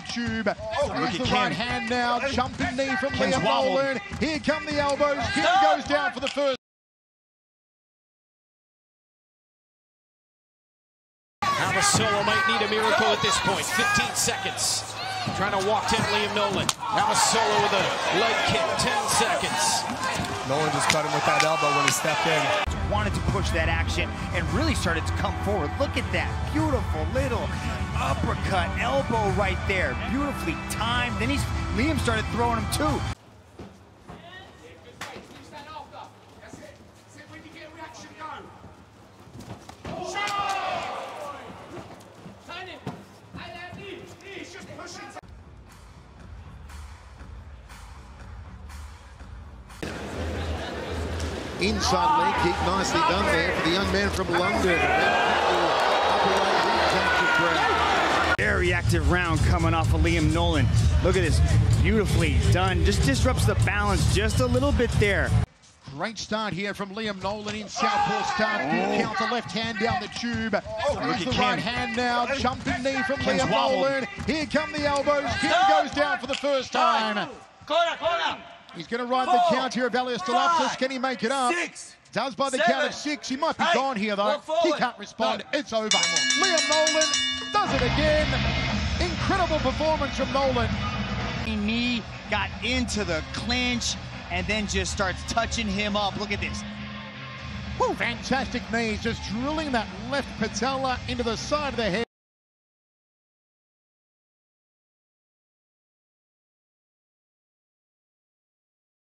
the tube. Oh, Here's the right hand now. Jumping knee from Ken's Liam wobbled. Nolan. Here come the elbows. Ken ah! goes down for the first. Abasolo might need a miracle at this point. 15 seconds. Trying to walk down Liam Nolan. Abasolo with a leg kick. 10 seconds. Nolan just cut him with that elbow when he stepped in. Wanted to push that action and really started to come forward. Look at that beautiful little uppercut elbow right there. Beautifully timed. Then he's Liam started throwing him too. Inside leg kick, nicely done there for the young man from London. Very active round coming off of Liam Nolan. Look at this. Beautifully done. Just disrupts the balance just a little bit there. Great start here from Liam Nolan in southpaw start. Oh. Good counter left hand down the tube. Oh, Here's the Ken. right hand now. Jumping knee from Ken's Liam wobbled. Nolan. Here come the elbows. Ken goes down for the first time. He's going to ride the count here of Aliastalopoulos. Can he make it up? Six. Does by the seven, count of six. He might be eight, gone here, though. He can't respond. No. It's over. Liam Nolan does it again. Incredible performance from Nolan. Knee got into the clinch and then just starts touching him up. Look at this. Fantastic knees, just drilling that left patella into the side of the head.